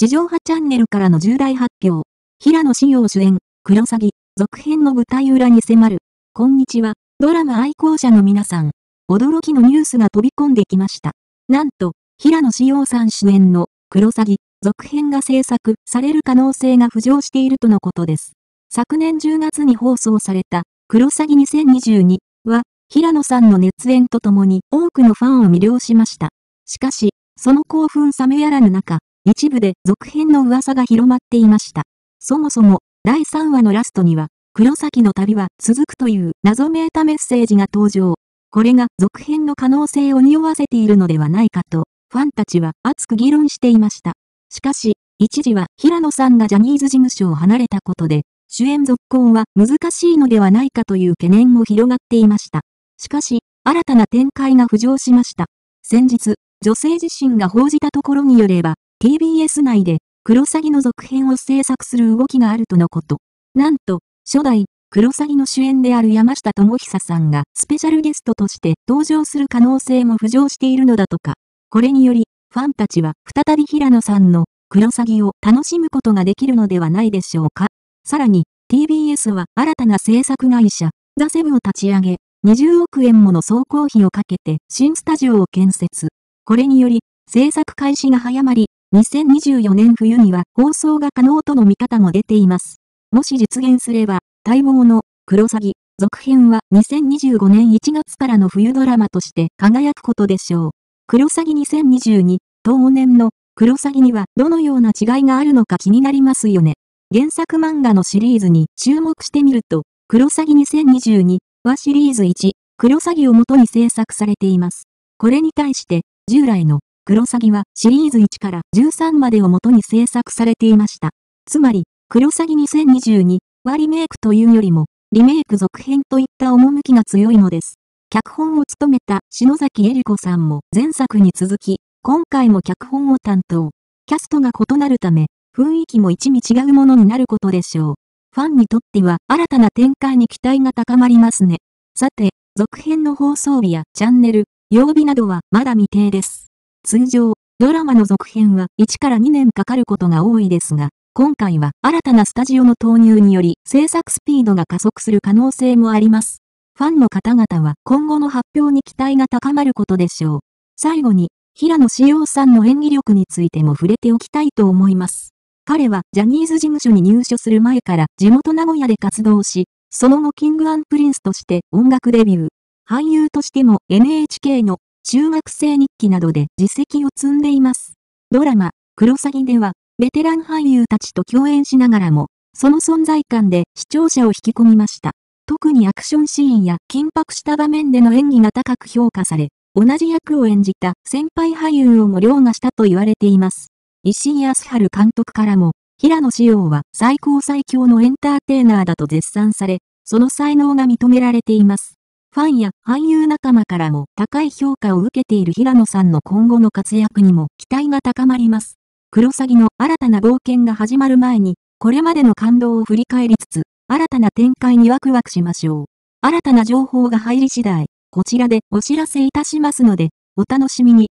地上波チャンネルからの重大発表。平野紫耀主演、クロサギ、続編の舞台裏に迫る。こんにちは、ドラマ愛好者の皆さん。驚きのニュースが飛び込んできました。なんと、平野紫耀さん主演の、クロサギ、続編が制作される可能性が浮上しているとのことです。昨年10月に放送された、クロサギ2022は、平野さんの熱演とともに多くのファンを魅了しました。しかし、その興奮冷めやらぬ中、一部で続編の噂が広まっていました。そもそも、第3話のラストには、黒崎の旅は続くという謎めいたメッセージが登場。これが続編の可能性を匂わせているのではないかと、ファンたちは熱く議論していました。しかし、一時は平野さんがジャニーズ事務所を離れたことで、主演続行は難しいのではないかという懸念も広がっていました。しかし、新たな展開が浮上しました。先日、女性自身が報じたところによれば、TBS 内で、クロサギの続編を制作する動きがあるとのこと。なんと、初代、クロサギの主演である山下智久さんがスペシャルゲストとして登場する可能性も浮上しているのだとか。これにより、ファンたちは再び平野さんのクロサギを楽しむことができるのではないでしょうか。さらに、TBS は新たな制作会社、ザ・セブを立ち上げ、20億円もの総工費をかけて新スタジオを建設。これにより、制作開始が早まり、2024年冬には放送が可能との見方も出ています。もし実現すれば、待望の、クロサギ、続編は2025年1月からの冬ドラマとして輝くことでしょう。クロサギ2022、当年の、クロサギにはどのような違いがあるのか気になりますよね。原作漫画のシリーズに注目してみると、クロサギ2022はシリーズ1、クロサギを元に制作されています。これに対して、従来のクロサギはシリーズ1から13までを元に制作されていました。つまり、クロサギ2022はリメイクというよりも、リメイク続編といった趣が強いのです。脚本を務めた篠崎恵里子さんも前作に続き、今回も脚本を担当。キャストが異なるため、雰囲気も一味違うものになることでしょう。ファンにとっては新たな展開に期待が高まりますね。さて、続編の放送日やチャンネル、曜日などはまだ未定です。通常、ドラマの続編は1から2年かかることが多いですが、今回は新たなスタジオの投入により制作スピードが加速する可能性もあります。ファンの方々は今後の発表に期待が高まることでしょう。最後に、平野志陽さんの演技力についても触れておきたいと思います。彼はジャニーズ事務所に入所する前から地元名古屋で活動し、その後キングアンプリンスとして音楽デビュー。俳優としても NHK の中学生日記などで実績を積んでいます。ドラマ、クロサギでは、ベテラン俳優たちと共演しながらも、その存在感で視聴者を引き込みました。特にアクションシーンや緊迫した場面での演技が高く評価され、同じ役を演じた先輩俳優をも凌駕したと言われています。石井康春監督からも、平野志陽は最高最強のエンターテイナーだと絶賛され、その才能が認められています。ファンや俳優仲間からも高い評価を受けている平野さんの今後の活躍にも期待が高まります。クロサギの新たな冒険が始まる前に、これまでの感動を振り返りつつ、新たな展開にワクワクしましょう。新たな情報が入り次第、こちらでお知らせいたしますので、お楽しみに。